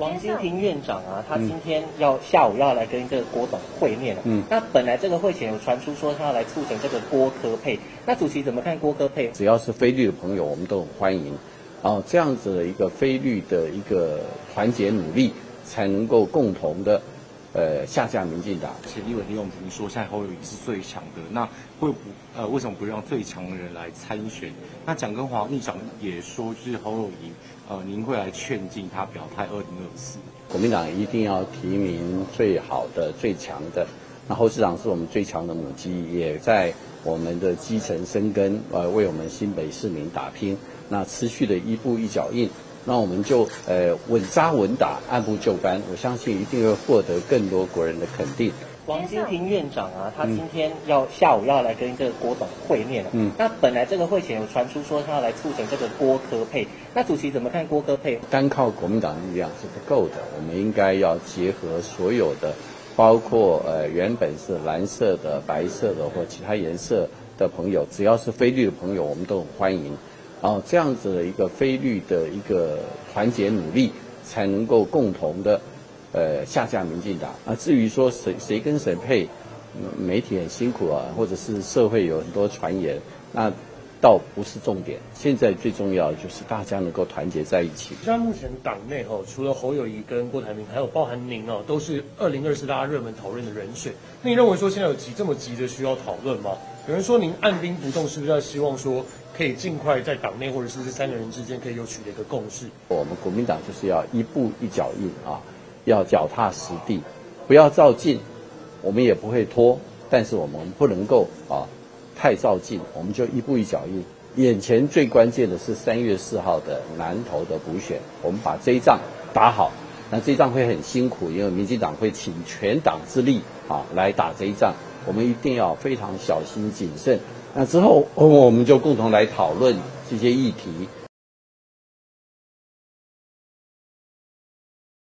王金平院长啊，他今天要下午要来跟这个郭董会面了。嗯，那本来这个会前有传出说他要来促成这个郭科配，那主席怎么看郭科配？只要是菲律的朋友，我们都很欢迎。啊，这样子的一个菲律的一个团结努力，才能够共同的。呃，下架民进党。前立委李永平说，现在侯友谊是最强的，那会不呃，为什么不让最强的人来参选？那蒋根华议长也说，就是侯友谊，呃，您会来劝进他表态二零二四。国民党一定要提名最好的、最强的。那侯市长是我们最强的母鸡，也在我们的基层生根，呃，为我们新北市民打拼。那持续的一步一脚印。那我们就呃稳扎稳打，按部就班，我相信一定会获得更多国人的肯定。王金平院长啊，他今天要下午要来跟这个郭董会面了。嗯，那本来这个会前有传出说他要来促成这个郭科配，那主席怎么看郭科配？单靠国民党力量是不够的，我们应该要结合所有的，包括呃原本是蓝色的、白色的或其他颜色的朋友，只要是非绿的朋友，我们都很欢迎。哦，这样子的一个非律的一个团结努力，才能够共同的，呃，下架民进党。啊，至于说谁谁跟谁配，媒体很辛苦啊，或者是社会有很多传言，那倒不是重点。现在最重要的就是大家能够团结在一起。现在目前党内哦，除了侯友谊跟郭台铭，还有包含您哦，都是二零二四大家热门讨论的人选。那你认为说现在有急这么急的需要讨论吗？有人说您按兵不动，是不是要希望说？可以尽快在党内或者是这三个人之间可以有取得一个共识。我们国民党就是要一步一脚印啊，要脚踏实地，不要照进，我们也不会拖，但是我们不能够啊太照进，我们就一步一脚印。眼前最关键的是三月四号的南投的补选，我们把这一仗打好。那这一仗会很辛苦，因为民进党会请全党之力啊来打这一仗，我们一定要非常小心谨慎。那之后，我们就共同来讨论这些议题。